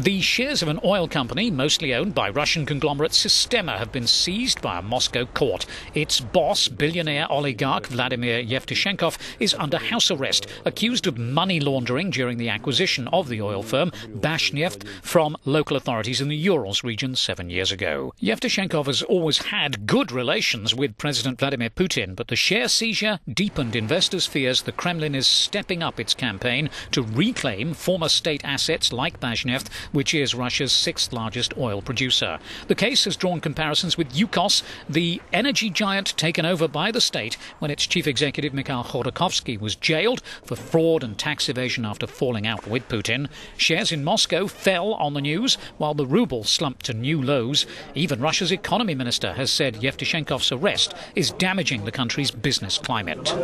The shares of an oil company, mostly owned by Russian conglomerate Sistema, have been seized by a Moscow court. Its boss, billionaire oligarch Vladimir Yevtushenkov, is under house arrest, accused of money laundering during the acquisition of the oil firm Bashneft from local authorities in the Urals region seven years ago. Yevtushenkov has always had good relations with President Vladimir Putin, but the share seizure deepened investors' fears the Kremlin is stepping up its campaign to reclaim former state assets like Bashneft which is Russia's sixth largest oil producer. The case has drawn comparisons with Yukos, the energy giant taken over by the state when its chief executive Mikhail Khodorkovsky was jailed for fraud and tax evasion after falling out with Putin. Shares in Moscow fell on the news while the ruble slumped to new lows. Even Russia's economy minister has said Yevtushenkov's arrest is damaging the country's business climate.